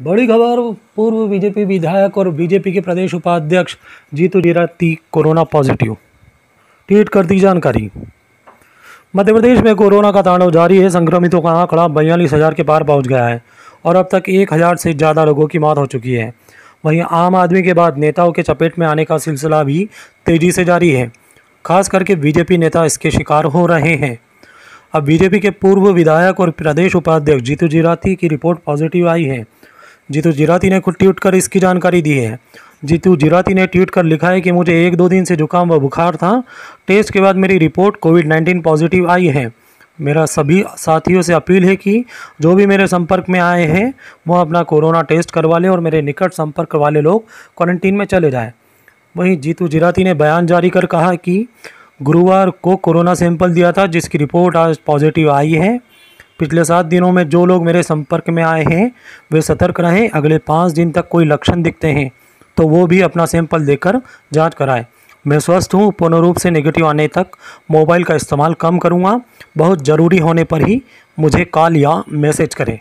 बड़ी खबर, पूर्व बीजेपी विधायक और बीजेपी के प्रदेश उपाध्यक्ष Jitu Jirati corona positive. Tweet कर दी जानकारी। मध्य प्रदेश में कोरोना का तांडव जारी है। संक्रमितों का आंकड़ा बयालीस हज़ार के पार पहुँच गया है और अब तक एक हज़ार से ज़्यादा लोगों की मौत हो चुकी है। वहीं आम आदमी के बाद नेताओं के चपेट में आने का सिलसिला भी तेज़ी से जारी है। खास करके बीजेपी नेता इसके शिकार हो रहे हैं। अब बीजेपी के पूर्व विधायक और प्रदेश उपाध्यक्ष जीतू जीराती की रिपोर्ट पॉजिटिव आई है। जीतू जिराती ने खुद ट्वीट कर इसकी जानकारी दी है। जीतू जिराती ने ट्वीट कर लिखा है कि मुझे एक दो दिन से जुकाम व बुखार था। टेस्ट के बाद मेरी रिपोर्ट कोविड नाइन्टीन पॉजिटिव आई है। मेरा सभी साथियों से अपील है कि जो भी मेरे संपर्क में आए हैं, वो अपना कोरोना टेस्ट करवा लें और मेरे निकट संपर्क वाले लोग क्वारंटीन में चले जाएँ। वहीं जीतू जिराती ने बयान जारी कर कहा कि गुरुवार को कोरोना सैंपल दिया था, जिसकी रिपोर्ट आज पॉजिटिव आई है। पिछले सात दिनों में जो लोग मेरे संपर्क में आए हैं, वे सतर्क रहें, अगले पाँच दिन तक कोई लक्षण दिखते हैं तो वो भी अपना सैंपल देकर जाँच कराएँ। मैं स्वस्थ हूँ पूर्ण रूप से नेगेटिव आने तक मोबाइल का इस्तेमाल कम करूँगा, बहुत ज़रूरी होने पर ही मुझे कॉल या मैसेज करें।